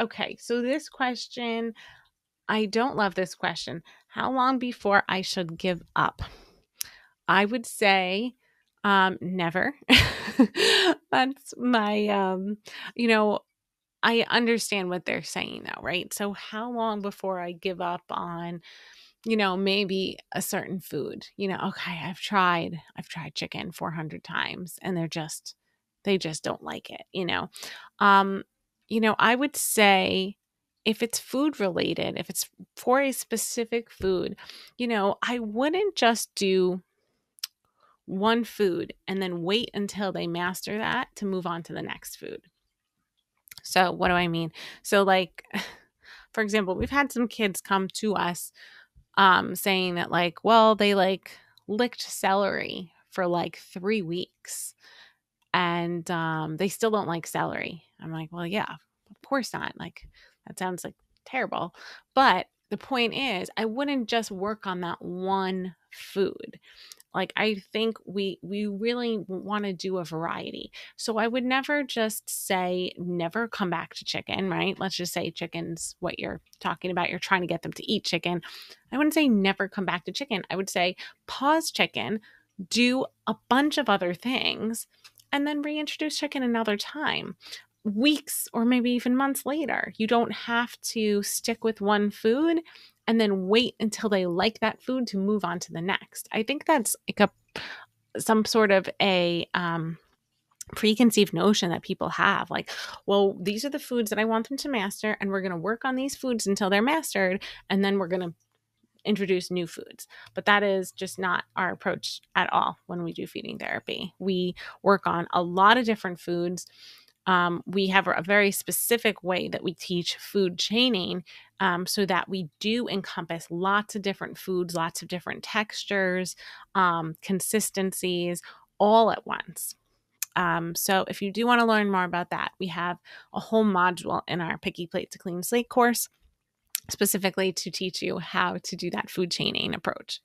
Okay, so this question, I don't love this question. How long before I should give up? I would say um never. That's my um you know, I understand what they're saying though, right? So how long before I give up on, you know, maybe a certain food? You know, okay, I've tried I've tried chicken 400 times and they're just they just don't like it, you know. Um, you know, I would say if it's food related, if it's for a specific food, you know, I wouldn't just do one food and then wait until they master that to move on to the next food. So, what do I mean? So, like, for example, we've had some kids come to us um, saying that, like, well, they like licked celery for like three weeks and um, they still don't like celery. I'm like, well, yeah, of course not. Like, that sounds like terrible. But the point is, I wouldn't just work on that one food like i think we we really want to do a variety so i would never just say never come back to chicken right let's just say chicken's what you're talking about you're trying to get them to eat chicken i wouldn't say never come back to chicken i would say pause chicken do a bunch of other things and then reintroduce chicken another time weeks or maybe even months later you don't have to stick with one food and then wait until they like that food to move on to the next. I think that's like a some sort of a um preconceived notion that people have like well these are the foods that i want them to master and we're going to work on these foods until they're mastered and then we're going to introduce new foods. But that is just not our approach at all when we do feeding therapy. We work on a lot of different foods. Um, we have a very specific way that we teach food chaining um, so that we do encompass lots of different foods, lots of different textures, um, consistencies, all at once. Um, so, if you do want to learn more about that, we have a whole module in our Picky Plate to Clean Slate course specifically to teach you how to do that food chaining approach.